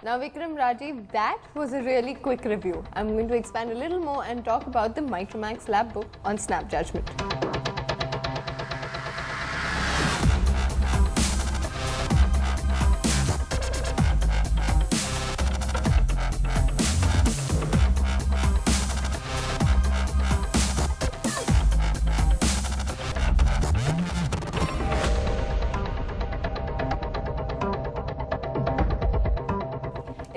Now Vikram Rajiv, that was a really quick review. I'm going to expand a little more and talk about the Micromax Lapbook on snap judgment.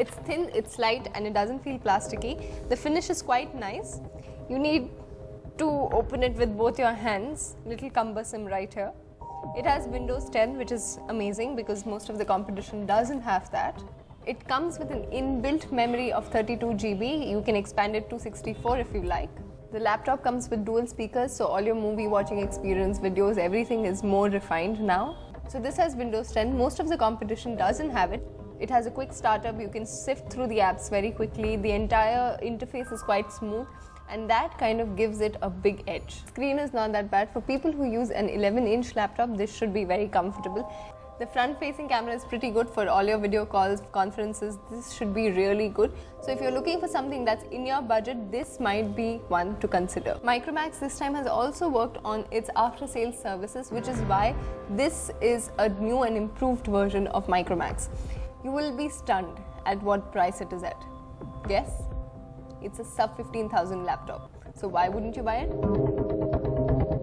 It's thin, it's light, and it doesn't feel plasticky. The finish is quite nice. You need to open it with both your hands, little cumbersome right here. It has Windows 10, which is amazing because most of the competition doesn't have that. It comes with an inbuilt memory of 32 GB. You can expand it to 64 if you like. The laptop comes with dual speakers, so all your movie watching experience, videos, everything is more refined now. So this has Windows 10. Most of the competition doesn't have it. It has a quick startup. You can sift through the apps very quickly. The entire interface is quite smooth and that kind of gives it a big edge. Screen is not that bad. For people who use an 11 inch laptop, this should be very comfortable. The front facing camera is pretty good for all your video calls, conferences. This should be really good. So if you're looking for something that's in your budget, this might be one to consider. Micromax this time has also worked on its after sales services, which is why this is a new and improved version of Micromax. You will be stunned at what price it is at. Guess? It's a sub 15,000 laptop. So why wouldn't you buy it?